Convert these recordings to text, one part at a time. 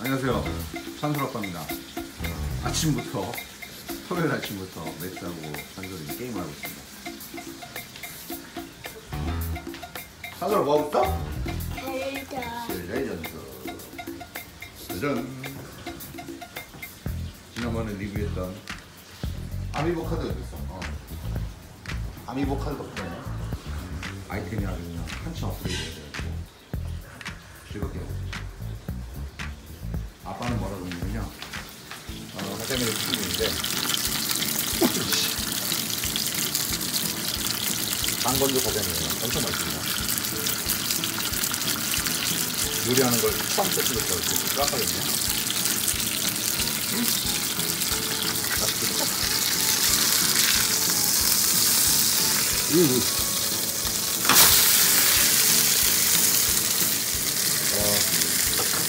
안녕하세요. 찬솔아빠입니다. 아침부터, 토요일 아침부터 맥스하고 찬솔이 게임을 하고 있습니다. 찬솔아 뭐 하고 있어? 레전드. 짜잔. 지난번에 리뷰했던 amiibo 카드 어디 있어? 어. amiibo 카드 덕분에 아이템이 아주 그냥 한참 업그레이드 돼가지고 즐겁게. 아빠는 뭐라고 했냐면요. 어, 키고 있는데 강건조 과장이에요. 엄청 맛있습니다. 요리하는 걸 처음 세트부터 이렇게 깜빡했네. 음. 맛있겠다. 음.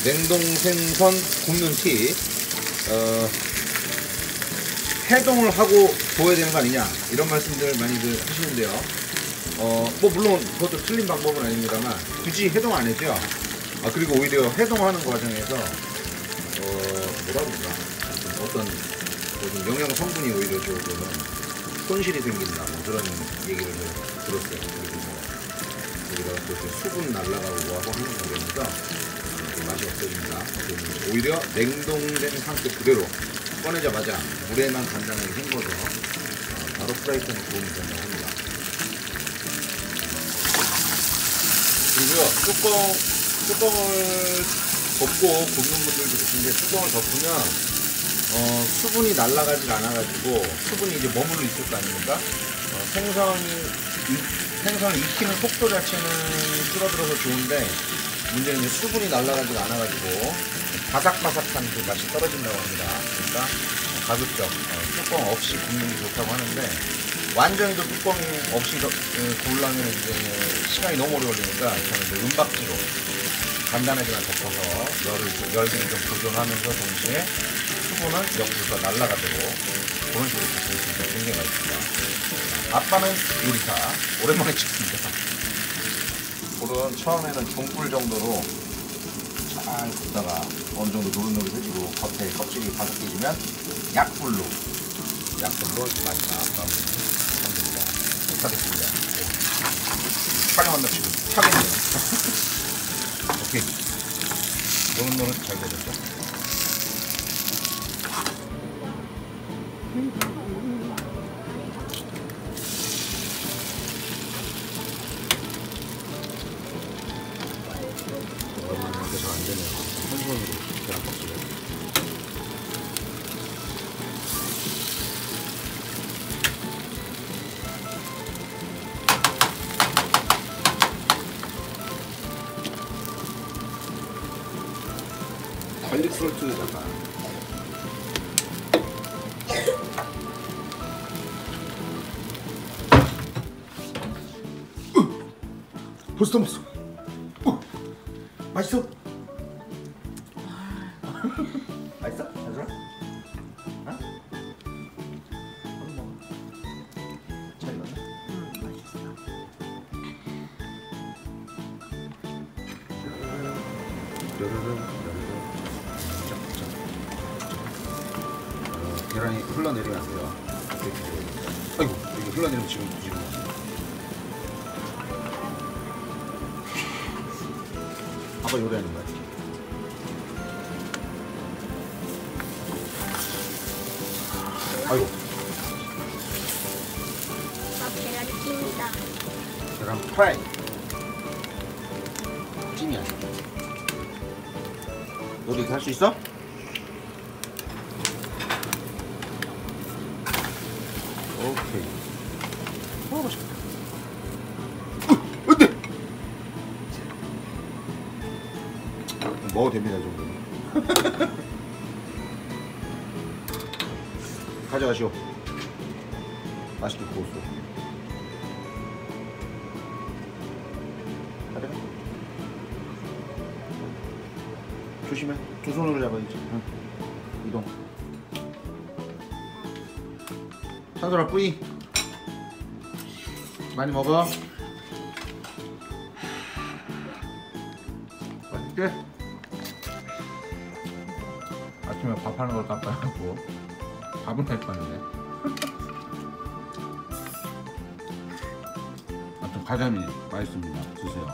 냉동 생선 굽는 팁. 어, 해동을 하고 구워야 되는 거 아니냐 이런 말씀들 많이들 하시는데요. 어, 뭐 물론 그것도 틀린 방법은 아닙니다만 굳이 해동 안 해도요. 아 그리고 오히려 해동하는 과정에서 어 뭐라 그럴까 어떤 영양 성분이 오히려 조금 손실이 생긴다 뭐 그런 얘기를 들었어요. 그리고 뭐 여기다가 또 수분 날라가고 뭐하고 하는 좀 맛이 없어진다. 그래서 오히려 냉동된 상태 그대로 꺼내자마자 물에만 간단하게 헹궈서 어, 바로 프라이팬에 구우면 된다고 합니다. 그리고요 뚜껑 뚜껑을 덮고 굽는 분들도 계신데 뚜껑을 덮으면 어, 수분이 날아가질 않아가지고 수분이 이제 머물러 있을 거 아닙니까? 어, 생선이 이- 생선을 익히는 속도 자체는 줄어들어서 좋은데 문제는 이제 수분이 날아가질 않아가지고 바삭바삭한 그 맛이 떨어진다고 합니다. 그러니까 어, 가급적 어, 뚜껑 없이 굽는 게 좋다고 하는데 완전히 또 뚜껑이 없이 더- 어, 구우려면 이제 시간이 너무 오래 걸리니까 저는 이제 은박지로 간단하게만 덮어서 열을 좀- 열기를 좀 조절하면서 동시에 수분은 옆으로 날아가도록 그런 식으로 수 있는 굉장히 맛있습니다. 아빠는 요리사 오랜만에 찍습니다. 불은 처음에는 중불 정도로 잘 굽다가 어느 정도 노릇노릇해지고 겉에 껍질이 바삭해지면 약불로 약불로 많이 나가면 됩니다. 못하겠습니다. 촬영한다 지금 타겠네요. 오케이. 노릇노릇 잘 되겠죠? 되네요. 한 손으로 계란 껍질을. 갈릭 솔트 약간 벌써 먹었어 어, 맛있어? 맛있어? 괜찮아? 어? 얼른 먹어 잘 익었네 응, 맛있어. 르르르 르르르 짝짝 어, 계란이 흘러내리면 안 돼요 아이고 이게 흘러내리면 지금 지금 아빠 요리하는 거야 아이고. 나 계란이 깁니다. 계란 프라이. 찜이 아니야. 너도 이렇게 할 수 있어? 오케이. 어 안돼 먹어도 됩니다 이 정도는 가져가시오. 맛있게 구웠어. 가져가. 조심해. 두 손으로 잡아야지. 응. 이동. 산소라 뿌이. 많이 먹어. 맛있게? 아침에 밥 하는 걸 깜빡하고 밥은 할 뻔했네. 아무튼 과자미 맛있습니다. 드세요.